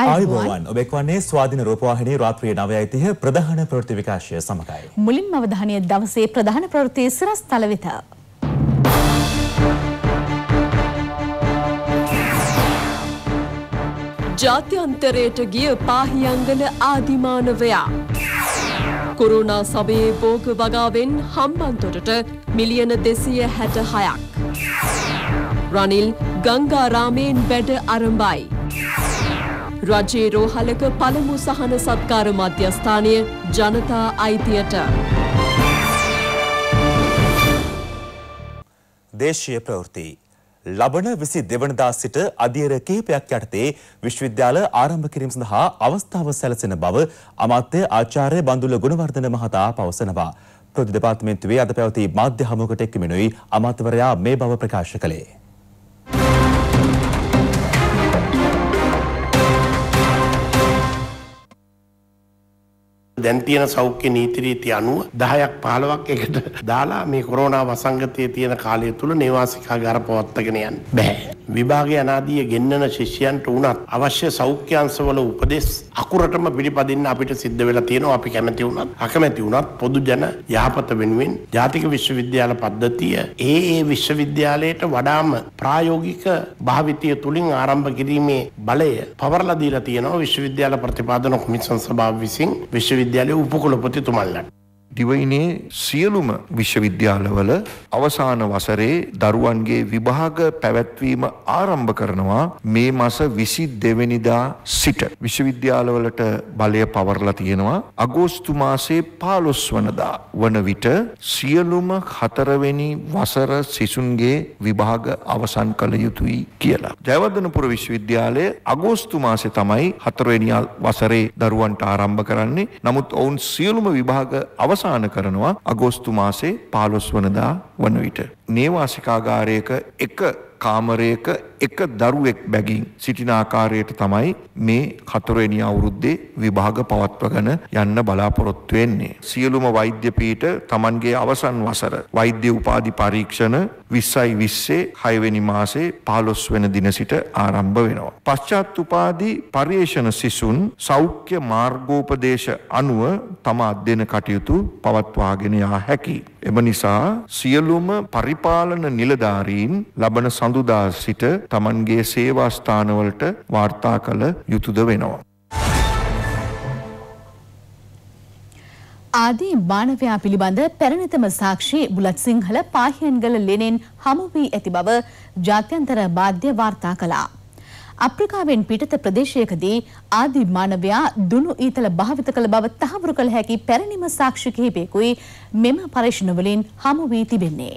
ආයුබෝවන් ඔබ එක්වන්නේ ස්වාධීන රූපවාහිනී රාත්‍රියේ 9:30 ප්‍රධාන ප්‍රවෘත්ති විකාශය සමගයි. මුලින්ම අවධානය දවසේ ප්‍රධාන ප්‍රවෘත්ති සිරස්තල වෙත. ජාත්‍යන්තරයට ගිය පාහියංගන ආදිමානවයා. කොරුණා සබයේ බෝග වගාවෙන් හම්බන්තොටට මිලියන දෙසිය හැට හයක්. රනිල් ගංගාරාමයෙන් වැඩ අරඹයි. රජයේ රෝහලක පළමු සහන සත්කාර මධ්‍යස්ථානය ජනතා අයිතියට. දේශීය ප්‍රවෘත්ති ලබන විසි දෙවනදා සිට අධියර කිහිපයක් යටතේ විශ්වවිද්‍යාල ආරම්භ කිරීම සඳහා අවස්ථාව සැලසෙන බව අමාත්‍ය ආචාර්ය බන්දුල ගුණවර්ධන මහතා පවසනවා. ප්‍රති දෙපාර්තමේන්තුවේ අද පැවති මාධ්‍ය හමුවකට එක්කමිනුයි අමාත්‍යවරයා මේ බව ප්‍රකාශ කළේ. දැන් තියෙන සෞඛ්‍ය නීති රීති අනුව 10ක් 15ක් එකට දාලා මේ කොරෝනා වසංගතයේ තියෙන කාලය තුල නේවාසිකාගාර පවත්වාගෙන යන්න බෑ. විභාගය අනාදිය ගෙන්නන ශිෂ්‍යයන්ට වුණත් අවශ්‍ය සෞඛ්‍ය අංශවල උපදෙස් අකුරටම පිළිපදින්න අපිට සිද්ධ වෙලා තියෙනවා. අපි කැමති වුණත් අකමැති වුණත් පොදු ජන යහපත වෙනුවෙන් ජාතික විශ්වවිද්‍යාල පද්ධතිය ඒ ඒ විශ්වවිද්‍යාලයට වඩාම ප්‍රායෝගික භාවිතය තුලින් ආරම්භ කිරීමේ බලය පවරලා දීලා තියෙනවා විශ්වවිද්‍යාල ප්‍රතිපාදන කොමිසම් සභාව විසින් විශ්වවිද්‍යාලයේ උපකුලපතිතුමන්ලට දිවයිනේ සියලුම විශ්වවිද්‍යාලවල අවසාන වසරේ දරුවන්ගේ විභාග පැවැත්වීම ආරම්භ කරනවා මේ මස විසි දෙවැනිදා සිට විශ්වවිද්‍යාලවලට බලය පවරලා තියෙනවා අගෝස්තු මාසේ පාලොස් වනදා වන විට සියලුම හතරවෙනි වසර සිසුන්ගේ විභාග අවසන් කළ යුතුයි කියලා. ජයවර්ධනපුර විශ්වවිද්‍යාලය අගෝස්තු මාසේ තමයි හතරවෙනි වසරේ දරුවන්ට ආරම්භ කරන්නේ. නමුත් ඔවුන් සියලුම විභාග අවසන් අවසාන කරනවා අගෝස්තු මාසේ 15 වනදා වන විට. නේවාසිකාගාරයක එක කාමරයක එක දරුවෙක් බැගින් සිටින ආකාරයට තමයි මේ හතරවෙනි අවුරුද්දේ විභාග පවත්වගෙන යන්න බලාපොරොත්තු වෙන්නේ. සියලුම වෛද්‍ය පීඨ Tamanගේ අවසන් වසර වෛද්‍ය උපාධි පරීක්ෂණ 20යි 20 6වෙනි මාසේ 15 වෙනි දින සිට ආරම්භ වෙනවා. පශ්චාත් උපාධි පරිේශන සිසුන් සෞඛ්‍ය මාර්ගෝපදේශ අනුව තම අධ්‍යයන කටයුතු පවත්වාගෙන යා හැකියි. එම නිසා සියලුම පරිපාලන නිලධාරීන් ලබන සඳුදා සිට තමන්ගේ සේවා ස්ථානවලට වාර්තා කළ යුතුද වෙනවා. ආදී මානවයා පිළිබඳ පැරණිතම සාක්ෂි බුලත් සිංහල පාහියන්ගල ලෙනෙන් හමු වී ඇති බව ජාත්‍යන්තර මාධ්‍ය වාර්තා කළා. අප්‍රිකාවෙන් පිටත ප්‍රදේශයකදී ආදි මානවයා දුනු ඊතල භාවිත කළ බව තහවුරු කළ හැකි පැරණිම සාක්ෂි කිහිපයකුයි මෙම පරීක්ෂණවලින් හමු වී තිබෙන්නේ.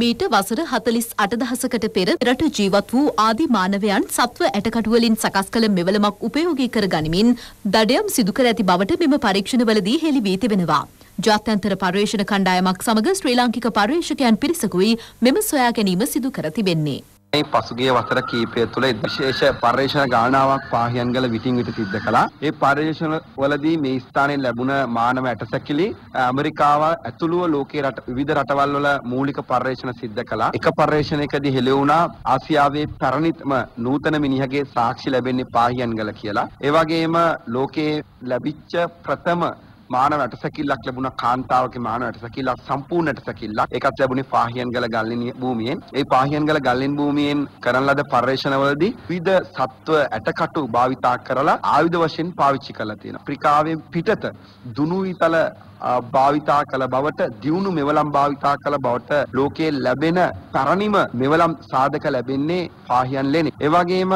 මීට වසර හතලිස් අටදහසකට පෙර රට ජීවත් වූ ආදි මානවයන් සත්ව ඇටකටුවලින් සකස් කළ මෙවලමක් උපයෝගී කර ගනිමින් දඩයම් සිදුකර ඇති බවට මෙම පරීක්ෂණවලදී හෙළි වී තිබෙනවා. ජාත්‍යන්තර පර්යේෂණ කණ්ඩායමක් සමග ශ්‍රී ලාංකික පර්යේෂකයන් පිරිසකුයි මෙම සොයා ගැනීම සිදු කර තිබෙන්නේ. මේ පසුගිය වසර කීපය තුළ විශේෂ පර්යේෂණ ගානාවක් පාහියන්ගල විටින් විට සිද්ධ කළා. ඒ පර්යේෂණ වලදී මේ ස්ථානයේ ලැබුණ මානව ඇටසැකිලි ඇමරිකාව ඇතුළුව ලෝකයේ රට විවිධ රටවල් වල මූලික පර්යේෂණ සිද්ධ කළා. එක පර්යේෂණයකදී හෙළි වුණා ආසියාවේ පැරණිතම නූතන මිනිහගේ සාක්ෂි ලැබෙන්නේ පාහියන්ගල කියලා. ඒ වගේම ලෝකයේ ලැබිච්ච ප්‍රථම මානව ඇටසැකිල්ලක් ලැබුණා. කාන්තාවගේ මානව ඇටසැකිල්ලක් සම්පූර්ණ ඇටසැකිල්ලක්. ඒකත් ලැබුණේ පාහියන්ගල ගල්ලෙන භූමියෙන්. ඒ පාහියන්ගල ගල්ලෙන භූමියෙන් කරන ලද පර්යේෂණවලදී විවිධ සත්ව ඇටකටු භාවිතා කරලා ආයුධ වශයෙන් පාවිච්චි කරලා තියෙනවා. අප්‍රිකාවේ පිටත දුනු ඊතල භාවිතා කළ බවට දියුණු මෙවලම් භාවිතා කළ බවට ලෝකයේ ලැබෙන තරණිම මෙවලම් සාධක ලැබෙන්නේ පාහියන් ලෙනේ. ඒ වගේම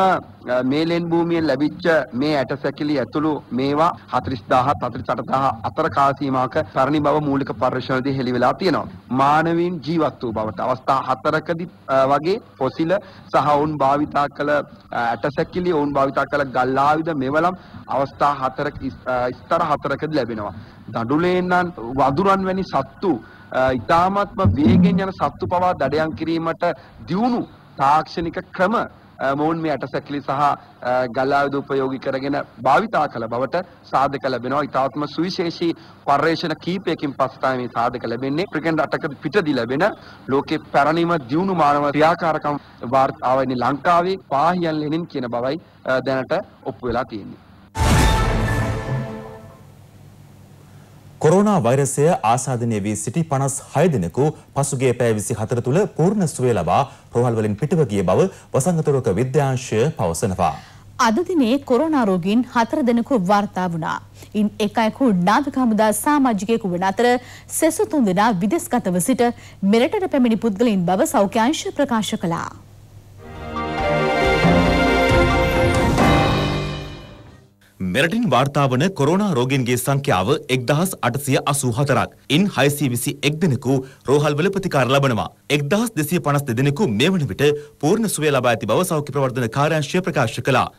මේ ලෙන් භූමියෙන් ලැබිච්ච මේ ඇටසැකිලි ඇතුළු මේවා 40000 48000 අතර කාල සීමාවක තරණි බව මූලික පර්යේෂණදී හෙළි වෙලා තියෙනවා. මානවීන් ජීවත් වූ බවට අවස්ථා හතරකදී වගේ පොසිල සහ ඔවුන් භාවිතා කළ ඇටසැකිලි ඔවුන් භාවිතා කළ ගල් ආයුධ මෙවලම් අවස්ථා හතරක ස්තර හතරකදී ලැබෙනවා. දඩුලේන්නන් වදුරන් වැනි සත්තු ඉතාමත්ම වේගෙන් යන සත්තු පවා දඩයම් කිරීමට දියුණු තාක්ෂණික ක්‍රම මොවුන් මේ ඇටසැකිලි සහ ගල් ආයුධ උපයෝගී කරගෙන භාවිතා කළ බවට සාධක ලැබෙනවා. ඉතාත්ම සුවිශේෂී පර්යේෂණ කීපයකින් පසු තමයි මේ සාධක ලැබෙන්නේ. ක්‍රිකට් රටක පිටදී ලැබෙන ලෝකේ පැරණිම දියුණු මානව ක්‍රියාකාරකම් වාර්තාව වෙන්නේ ලංකාවේ පාහියන් ලෙනින් කියන බවයි අ, දැනට ඔප්පු වෙලා තියෙන්නේ. කොරෝනා වෛරසය ආසාදනය වී සිටි 56 දෙනෙකු පසුගිය පැය 24 තුළ පූර්ණ සුවය ලබා රෝහල් වලින් පිටව ගිය බව වසංගත රෝග විද්‍යාංශය පවසනවා. අද දිනේ කොරෝනා රෝගීන් හතර දෙනෙකු වාර්තා වුණා. ඉන් එක අයෙකු නාවික හමුදා සමාජිකයෙකු වන අතර සෙසු තුන් දෙනා විදෙස්ගතව සිට මෙරටට පැමිණි පුද්ගලයින් බව සෞඛ්‍ය අංශය ප්‍රකාශ කළා. මෙරටින් වාර්තා වන කොරෝනා රෝගීන්ගේ සංඛ්‍යාව 1884ක්. ඉන් 621 දෙනෙකු රෝහල්වල ප්‍රතිකාර ලබනවා. 1252 දෙනෙකු මේ වන විට පූර්ණ සුවය ලබා ඇති බව සෞඛ්‍ය ප්‍රවර්ධන කාර්යාංශය ප්‍රකාශ කළා.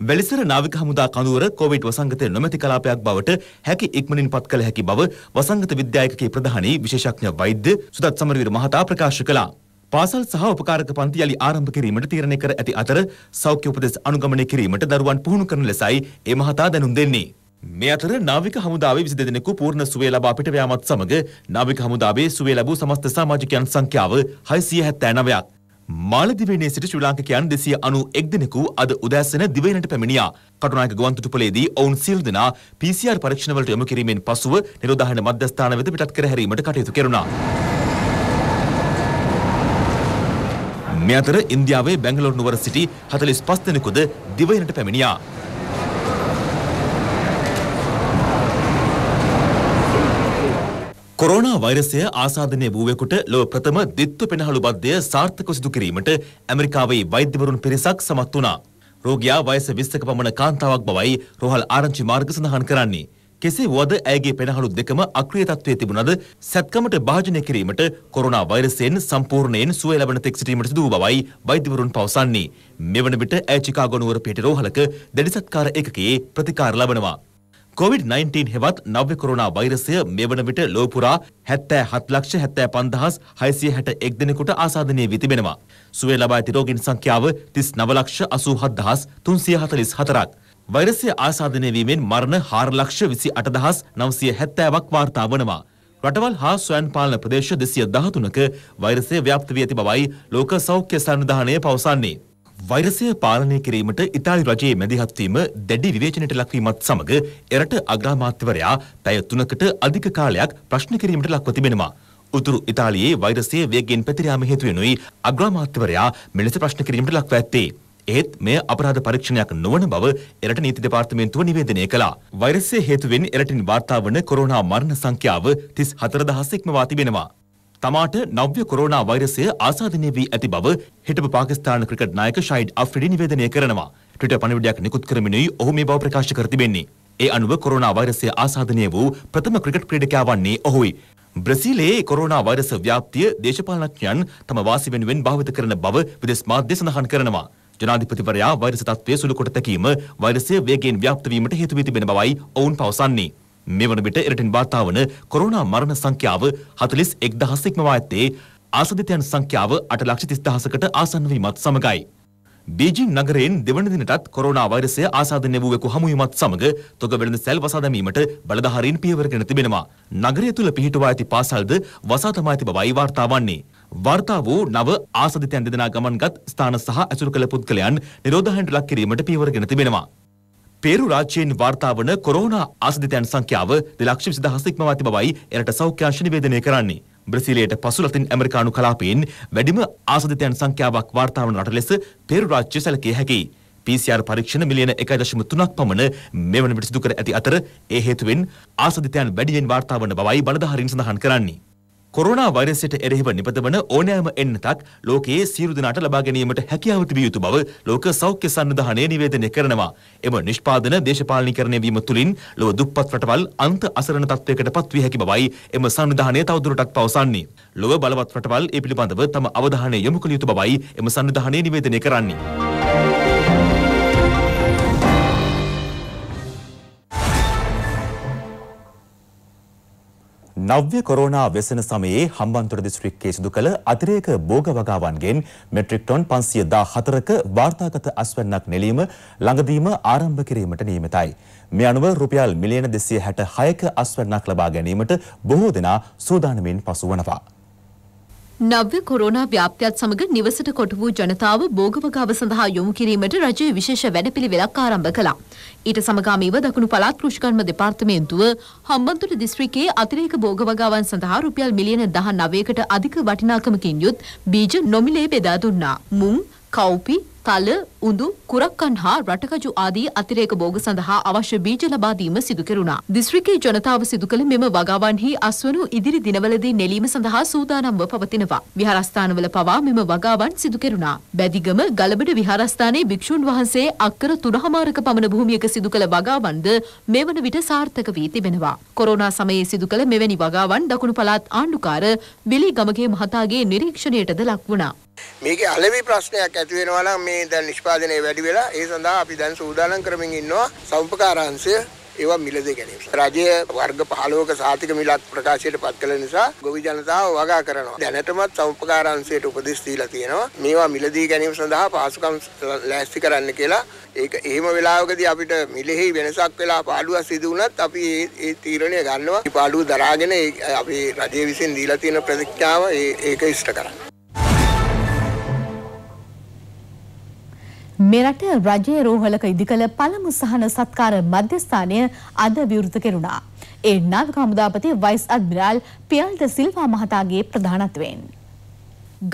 වැලිසර නාවික හමුදා කඳවුර කොවිඩ් වසංගතය නොමැති කලාපයක් බවට හැකි ඉක්මනින් පත් කළ හැකි බව වසංගත විද්‍යායකගේ ප්‍රධානී විශේෂඥ වෛද්‍ය සුදත් සමරවීර මහතා ප්‍රකාශ කළා. පාසල් සහ උපකාරක පන්ති යළි ආරම්භ කිරීමට තීරණය කර ඇති අතර සෞඛ්‍ය උපදෙස් අනුගමනය කිරීමට දරුවන් පුහුණු කරන ලෙසයි ඒ මහතා දැනුම් දෙන්නේ. මේ අතර නාවික හමුදාවේ 22 දෙනෙකු පූර්ණ සුවය ලබා පිට යාමත් සමග නාවික හමුදාවේ සුවය ලැබූ සමස්ත සමාජිකයන් සංඛ්‍යාව 679ක්. මාලදිවයිනේ සිට ශ්‍රී ලාංකිකයන් 291 දෙනෙකු අද උදෑසන දිවයිනට පැමිණියා. කටුනායක ගුවන්තොටුපළේදී ඔවුන් සියලු දෙනා PCR පරීක්ෂණවලට යොමු කිරීමෙන් පසුව නිරෝධායන මධ්‍යස්ථාන වෙත පිටත් කර හැරීමට කටයුතු කෙරුණා. මේ අතර ඉන්දියාවේ බැංගලෝර නුවර සිටි 45 දෙනෙකුද දිවයිනට පැමිණියා. කොරෝනා වෛරසය ආසාදනය වූවෙකුට ලොව ප්‍රථම දිත්ව පෙනහළු බද්ධය සාර්ථකව සිදු කිරීමට ඇමරිකාවේ වෛද්‍යවරුන් පිරිසක් සමත් වුණා. රෝගියා වයස 20ක පමණ කාන්තාවක් බවයි රෝහල් ආරංචි මාර්ග සඳහන් කරන්නේ. කෙසේ වුවද ඇයගේ පෙනහළු දෙකම අක්‍රිය තත්ත්වයේ තිබුණද සැත්කමට භාජනය කිරීමට කොරෝනා වෛරසයෙන් සම්පූර්ණයෙන් සුවය ලබන තෙක් සිටීමට සිදු වූ බවයි වෛද්‍යවරුන් පවසන්නේ. මෙවන විට ඇය චිකාගෝ නුවර පිහිටි රෝහලක දැඩි සත්කාර ඒකකයේ ප්‍රතිකාර ලබනවා. COVID-19 හෙවත් නව්‍ය කොරෝනා වෛරසය මේ වන විට ලොව පුරා 77 ලක්ෂ 75661 දෙනෙකුට ආසාදනය වී තිබෙනවා. සුවය ලබා ඇති රෝගීන් සංඛ්‍යාව 39 ලක්ෂ 87344ක්. වෛරසය ආසාදනය වීමෙන් මරණ 4 ලක්ෂ 28970ක් වාර්තා වනවා. රටවල් හා ස්වයන් පාලන ප්‍රදේශ 213ක වෛරසය ව්‍යාප්ත වී ඇති බවයි ලෝක සෞඛ්‍ය සංවිධානය පවසන්නේ. වෛරසය පාලනය කිරීමට ඉතාලි රජයේ මැදිහත් වීම දැඩි විවේචනයට ලක්වීමත් සමග එරට අග්‍රාමාත්‍යවරයා පැය තුනකට අධික කාලයක් ප්‍රශ්න කිරීමට ලක්ව තිබෙනවා. උතුරු ඉතාලියේ වෛරසය වේගෙන් පැතිර යාම හේතුවෙනුයි අග්‍රාමාත්‍යවරයා මෙලෙස ප්‍රශ්න කිරීමට ලක්ව ඇත්තේ. ඒත් මෙය අපරාධ පරීක්ෂණයක් නොවන බව එරට නීති දෙපාර්තමේන්තුව නිවේදනය කළා. වෛරසය හේතුවෙන් එරටින් වාර්තා වන කොරෝනා මරණ සංඛ්‍යාව 34000 ඉක්මවා තිබෙනවා. තමාට නව්‍ය කොරෝනා වෛරසය ආසාදනය වී ඇති බව හිටපු පාකිස්තාන ක්‍රිකට් නායක ෂයිඩ් අෆ්රිඩි නිවේදනය කරනවා. ට්විටර් පණිවිඩයක් නිකුත් කරමිනුයි ඔහු මේ බව ප්‍රකාශ කර තිබෙන්නේ. ඒ අනුව කොරෝනා වෛරසය ආසාදනය වූ ප්‍රථම ක්‍රිකට් ක්‍රීඩකයා වන්නේ ඔහුයි. බ්‍රසීලයේ කොරෝනා වෛරස ව්‍යාප්තිය දේශපාලනඥයන් තම වාසි වෙනුවෙන් භාවිත කරන බව විදෙස් මාධ්‍ය සඳහන් කරනවා. ජනාධිපතිවරයා වෛරස තත්ත්වය සුළු කොට තැකීම වෛරසය වේගයෙන් ව්‍යාප්ත වීමට හේතු වී තිබෙන බවයි ඔවුන් පවසන්නේ. මෙවන විට එරටින් වාර්තා වන කොරෝනා මරණ සංඛ්‍යාව 41000 ඉක්මවා ඇත්තේ ආසදිතයන් සංඛ්‍යාව 830000කට ආසන්න වීමත් සමගයි. බීජිං නගරයෙන් දෙවන දිනටත් කොරෝනා වෛරසය ආසාදනය වූවෙකු හමුවීමත් සමග තොග වෙළඳ සැල් වසා දැමීමට බලධාරීන් පියවරගෙන තිබෙනවා. නගරය තුල පිහිටුවා ඇති පාසල්ද වසා තමා ඇති බවයි වාර්තා වන්නේ. වාර්තා වූ නව ආසදිතයන් දෙදෙනා ගමන්ගත් ස්ථාන සහ ඇසුරු කළ පුද්ගලයන් නිරෝධායනට ලක් කිරීමට පියවරගෙන තිබෙනවා. පේරු රාජ්‍යයෙන් වාර්තා වන කොරෝනා ආසදිතයන් සංඛ්‍යාව දෙලක්ෂ විසිදහස් ඉක්මවා ඇති බවයි එරට සෞඛ්‍යාංශ නිවේදනය කරන්නේ. බ්‍රසීලයට පසු ලතින් ඇමරිකානු කලාපයෙන් වැඩිම ආසදිතයන් සංඛ්‍යාවක් වාර්තා වන රට ලෙස පේරු රාජ්‍ය සැලකිය හැකියි. PCR පරීක්ෂණ මිලියන 1.3ක් පමණ මෙවන විට සිදු කර ඇති අතර ඒ හේතුවෙන් ආසදිතයන් වැඩියෙන් වාර්තා වන බවයි බලධාරීන් සඳහන් කරන්නේ. කොරෝනා වෛරසයට එරෙහිව නිපදවන ඕනෑම එන්නතක් ලෝකයේ සියලු දෙනාට ලබා ගැනීමට හැකියාව තිබිය යුතු බව ලෝක සෞඛ්‍ය සංවිධානය නිවේදනය කරනවා. එම නිෂ්පාදන දේශපාලනීකරණය වීම තුළින් ලොව දුප්පත් රටවල් අන්ත අසරණ තත්ත්වයකට පත්විය හැකි බවයි එම සංවිධානය තවදුරටත් පවසන්නේ. ලොව බලවත් රටවල් ඒ පිළිබඳව තම අවධානය යොමු කළ යුතු බවයි එම සංවිධානය නිවේදනය කරන්නේ. නව්‍ය කොරෝනා වෙසෙන සමයේ හම්බන්තොට දිස්ත්‍රික්කයේ සිදු කළ අතිරේක භෝග වගාවන්ගෙන් මෙට්‍රික් ටොන් 514ක වාර්තාගත අස්වැන්නක් නෙලීම ළඟදීම ආරම්භ කිරීමට නියමිතයි. මේ අනුව රුපියල් මිලියන 266ක අස්වැන්නක් ලබා ගැනීමට බොහෝ දෙනා සූදානමින් පසු වනවා. නව්‍ය කොරෝනා ව්‍යාප්තියත් සමග නිවසට කොටු වූ ජනතාව භෝගවගාව සඳහා යොමු කිරීමට රජය විශේෂ වැඩපිළිවෙලක් ආරම්භ කළා. ඊට සමගාමීව දකුණු පළාත් කෘෂිකර්ම දෙපාර්තමේන්තුව හම්බන්තොට දිස්ත්‍රික්කයේ අතිරේක භෝගවගාවන් සඳහා රුපියල් මිලියන 19කට අධික වටිනාකමකින් යුත් බීජ නොමිලේ බෙදා දුන්නා. මුං, කව්පි, තල, උඳු, කුරක්කන් හා රටකජු ආදී අතිරේක භෝග සඳහා අවශ්‍ය බීජ ලබා දීම සිදු කෙරුණා. දිස්ත්‍රික්කයේ ජනතාව සිදු කළ මෙම වගාවන්හි අස්වනු ඉදිරි දිනවලදී නෙලීම සඳහා සූදානම්ව පවතිනවා. විහාරස්ථානවල පවා මෙම වගාවන් සිදු කෙරුණා. බැදිගම ගලබඩ විහාරස්ථානයේ භික්ෂුන් වහන්සේ අක්කර තුනහමාරක පමණ භූමියක සිදු කළ වගාවන්ද මේ වන විට සාර්ථක වී තිබෙනවා. කොරෝනා සමයේ සිදු කළ මෙවැනි වගාවන් දකුණු පළාත් ආණ්ඩුකාර බිලි ගමගේ මහතාගේ නිරීක්ෂණයටද ලක් වුණා. මේකේ අලෙවි ප්‍රශ්නයක් ඇති වෙනවා නම් මේ දැන් නිෂ්පාදනය වැඩි වෙලා ඒ සඳහා අපි දැන් සූදානම් කරමින් ඉන්නවා සෞපකාරාංශය ඒවා මිලද ගැනීම. රජය වර්ග 15ක සාතික මිලක් ප්‍රකාශයට පත් කළ නිසා ගොවි ජනතාව වගා කරනවා. දැනටමත් සෞපකාරාංශයට උපදෙස් දීලා තියෙනවා. මේවා මිලදී ගැනීම සඳහා පහසුකම් ලෑස්ති කරන්න කියලා. ඒක එහෙම වෙලාවකදී අපිට මිලෙහි වෙනසක් වෙලා පාඩුවක් සිදු වුණත් අපි ඒ ඒ තීරණය ගන්නවා. මේ පාඩුව දරාගෙන ඒ අපි රජය විසින් දීලා තියෙන ප්‍රතිඥාව ඒක ඉෂ්ට කරන්න. මෙරට රජයේ රෝහලක ඉදිකළ පළමු සහන සත්කාර මධ්‍යස්ථානය අද විවෘත කෙරුණා. ඒ නාවික හමුදාපති වයිස් අද්මිරාල් පියල්ද සිල්වා මහතාගේ ප්‍රධානත්වයෙන්.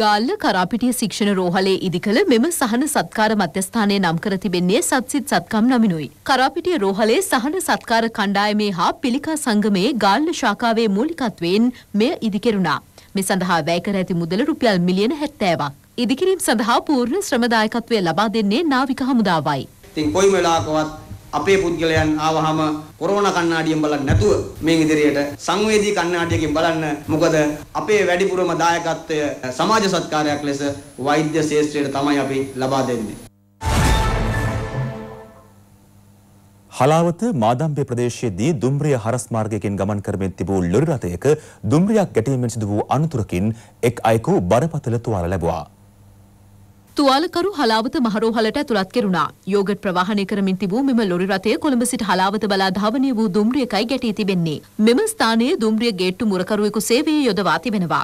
ගාල්ල කරාපිටිය ශික්ෂණ රෝහලේ ඉදිකළ මෙම සහන සත්කාර මධ්‍යස්ථානය නම් කර තිබෙන්නේ සත්සිත් සත්කම් නමිනුයි. කරාපිටිය රෝහලේ සහන සත්කාර කණ්ඩායමේ හා පිළිකා සංගමයේ ගාල්ල ශාඛාවේ මූලිකත්වයෙන් මෙය ඉදිකෙරුණා. මේ සඳහා වැය කර ඇති මුදල රුපියල් මිලියන 70ක්. ඉදිකිරීම සඳහා පූර්ණ ශ්‍රමදායකත්වය ලබා දෙන්නේ නාවික හමුදාවයි. ඉතින් කොයිම වෙලාවකවත් අපේ පුද්ගලයන් ආවහම කොරෝනා කණ්ණාඩියෙන් බලන්නේ නැතුව මේ ඉදිරියට සංවේදී කණ්ණාඩියකින් බලන්න මොකද අපේ වැඩිපුරම දායකත්වය සමාජ සත්කාරයක් ලෙස වෛද්‍ය ශාස්ත්‍රයට තමයි අපි ලබා දෙන්නේ. හලාවත මාදම්බේ ප්‍රදේශයේදී දුම්රිය හරස් මාර්ගයකින් ගමන් කරමින් තිබූ ලොරි රථයක දුම්රියක් ගැටීමෙන් සිදු වූ අනතුරකින් එක් අයෙකු බරපතල තුවාල ලැබුවා. තුවාලකරු හලාවත මහරෝහලට ඇතුළත් කෙරුණා. යෝගට් ප්‍රවාහනය කරමින් තිබූ මෙම ලොරි රථය කොළඹ සිට හලාවත බලා ධාවනය වූ දුම්රියකයි ගැටී තිබෙන්නේ. මෙම ස්ථානයේ දුම්රිය ගේට්ටු මුරකරුවෙකු සේවයේ යොදවා තිබෙනවා.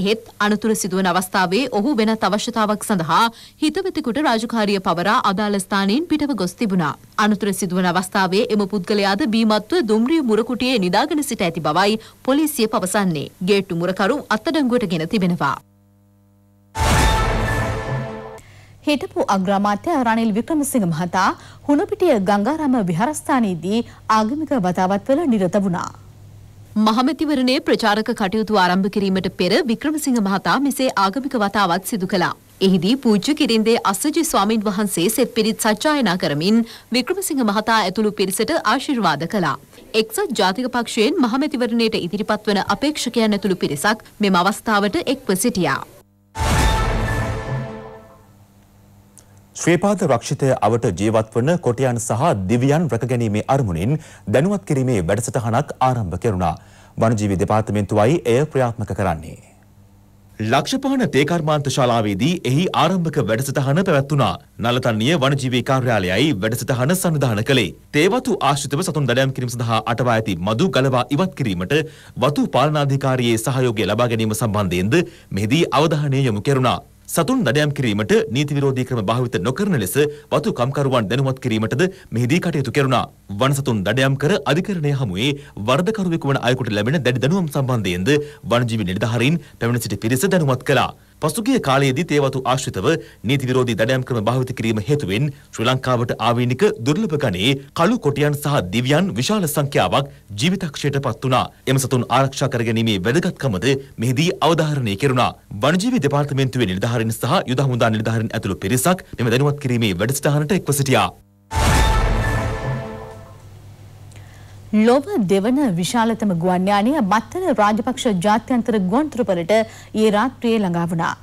එහෙත් අනතුර සිදුවන අවස්ථාවේ ඔහු වෙනත් අවශ්‍යතාවක් සඳහා හිතවතෙකුට රාජකාරිය පවරා අදාළ ස්ථානයෙන් පිටව ගොස් තිබුණා. අනතුර සිදුවන අවස්ථාවේ එම පුද්ගලයාද බීමත්ව දුම්රිය මුරකුටියේ නිදාගෙන සිට ඇති බවයි පොලිසිය පවසන්නේ. ගේට්ටු මුරකරු අත්අඩංගුවට ගෙන තිබෙනවා. හිටපු අග්‍රාමාත්‍ය රනිල් වික්‍රමසිංහ මහතා හුණපිටිය ගංගාරාම විහාරස්ථානයේදී ආගමික වතාවත්වල නිරත වුණා. මහමැතිවරණයේ ප්‍රචාරක කටයුතු ආරම්භ කිරීමට පෙර වික්‍රමසිංහ මහතා මෙසේ ආගමික වතාවත් සිදු කළා. එහිදී පූජ්‍ය කිරින්දේ අස්සජි ස්වාමින් වහන්සේ සෙත් පිරිත් සජ්ජායනා කරමින් වික්‍රමසිංහ මහතා ඇතුළු පිරිසට ආශිර්වාද කළා. එක්සත් ජාතික පක්ෂයෙන් මහමැතිවරණයට ඉදිරිපත් වන අපේක්ෂකයන් ඇතුළු පිරිසක් මෙම අවස්ථාවට එක්ව සිටියා. ශ්‍රීපාද රක්ෂිතය අවට ජීවත් වන කොටයන් සහ දිවියන් රැකගැනීමේ අරමුණින් දැනුවත් කිරීමේ වැඩසටහනක් ආරම්භ කෙරුණා. වනජීවි දෙපාර්තමේන්තුවයි එය ක්‍රියාත්මක කරන්නේ. ලක්ෂපාන තේකර්මාන්ත ශාලාවේදී එහි ආරම්භක වැඩසටහන පැවැත්වුණා. නලතන්නිය වනජීවී කාර්යාලයයි වැඩසටහන සන්නිධාන කළේ. තේවතු ආශ්‍රිතව සතුන් දඩයම් කිරීම සඳහා අටවා ඇති මදු ගලවා ඉවත් කිරීමට වතු පාලනාධිකාරියේ සහයෝගය ලබා ගැනීම සම්බන්ධයෙන්ද මෙහිදී අවධානය යොමු කෙරුණා. සතුන් දඩයම් කිරීමට නීති විරෝධී ක්‍රම භාවිත නොකරන ලෙස වතු කම්කරුවන් දැනුවත් කිරීමටද මෙහිදී කටයුතු කෙරුණා. වන සතුන් දඩයම් කර අධිකරණය හමුවේ වරදකරුවෙකු වන අයෙකුට ලැබෙන දැඩි දැනුවම් සම්බන්ධයෙන්ද වනජීවි නිලධාරීන් පැමිණ සිටි පිරිස දැනුවත් කළා. පසුගිය කාලයේදී තේවතු ආශ්‍රිතව නීති විරෝධී දඩයම් ක්‍රම භාවිත කිරීම හේතුවෙන් ශ්‍රී ලංකාවට ආවේනික දුර්ලභ ගණයේ කළු කොටියන් සහ දිව්‍යයන් විශාල සංඛ්‍යාවක් ජීවිතක්ෂයට පත් වුණා. එම සතුන් ආරක්ෂා කර ගැනීමේ වැදගත්කමද මෙහිදී අවධාරණය කෙරුණා. වනජීවි දෙපාර්තමේන්තුවේ නිලධාරීන් සහ යුද හමුදා නිලධාරීන් ඇතුළු පිරිසක් මෙම දැනුවත් කිරීමේ වැඩසටහනට එක්ව සිටියා. ලොව දෙවන විශාලතම ගුවන් යානය මත්තල රාජපක්ෂ ජාත්‍යන්තර ගුවන්තොටුපළට ඊයේ රාත්‍රියේ ළඟා වුණා.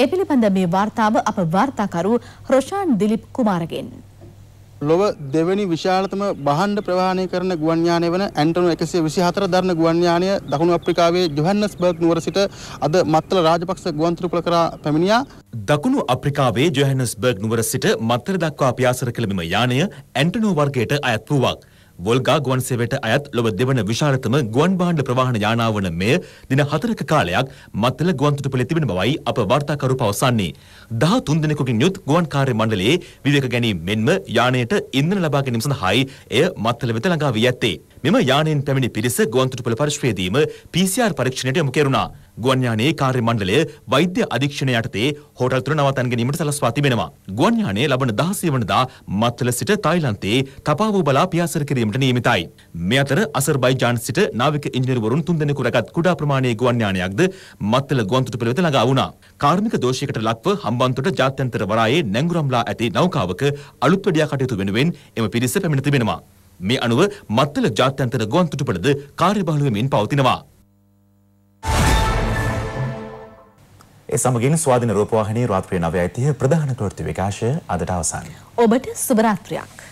ඒ පිළිබඳ මේ වාර්තාව අප වාර්තාකරු රොෂාන් දිලිප් කුමාරගෙන්. ලොව දෙවැනි විශාලතම බහන්ඩ ප්‍රවාහනය කරන ගුවන් යානය වන ඇන්ටනු 124 දරන ගුවන් යානය දකුණු අප්‍රිකාවේ ජොහන්ස්බර්ග් නුවර සිට අද මත්තල රාජපක්ෂ ගුවන්තොටුපළ කරා පැමිණියා. දකුණු අප්‍රිකාවේ ජොහැනස්බර්ග් නුවර සිට මත්තර දක්වා පියාසර කළ මෙම යානය ඇන්ටනෝ වර්ගයට අයත් වූවක්. වොල්ගා ගුවන් සේවයට අයත් ලොව දෙවන විශාලතම ගුවන් භාණ්ඩ ප්‍රවාහන යානාව වන මෙය දින හතරක කාලයක් මත්තල ගුවන්තොටුපළේ තිබෙන බවයි අප වාර්තාකරු පවසන්නේ. 13 දිනකකින් යුත් ගුවන් කාර්ය මණ්ඩලයේ විවේක ගැනීම මෙන්ම යානයට ඉන්ධන ලබා ගැනීම සඳහායි එය මත්තල වෙත ළඟා වී ඇත්තේ. මෙම යානයෙන් පැමිණි පිරිස ගුවන්තොටුපළ පරිශ්‍රයේදීම PCR පරීක්ෂණයට යොමු කෙරුණා. ගුවන් යානයේ කාර්ය මණ්ඩලය වෛද්‍ය අධීක්ෂණය යටතේ හෝටල් තුන නවතන් ගැනීමට සලස්වා තිබෙනවා. ගුවන් යානය ලබන 16 වනදා මත්තල සිට තායිලන්තයේ තපාවූ බලා පියාසර කිරීමට නියමිතයි. මේ අතර අසර්බයිජාන් සිට නාවික ඉංජිනේරුවරුන් තුන්දෙනෙකු රැගත් කුඩා ප්‍රමාණයේ ගුවන් යානයක්ද මත්තල ගුවන්තොටුපළ වෙත ළඟා වුණා. කාර්මික දෝෂයකට ලක්ව හම්බන්තොට ජාත්‍යන්තර වරායේ නැංගුරම්ලා ඇති නෞකාවක අලුත් වැඩියා කටයුතු වෙනුවෙන් එම පිරිස පැමිණ තිබෙනවා. මේ අනුව මත්තල ජාත්‍යන්තර ගුවන්තොටුපළද කාර්යබහුල වෙමින් පවතිනවා. ඒ සමගින් ස්වාධීන රූපවාහිනී රාත්‍රී 9:30 ප්‍රධාන ප්‍රවෘත්ති විකාශය අදට අවසන්. ඔබට සුබ රාත්‍රියක්.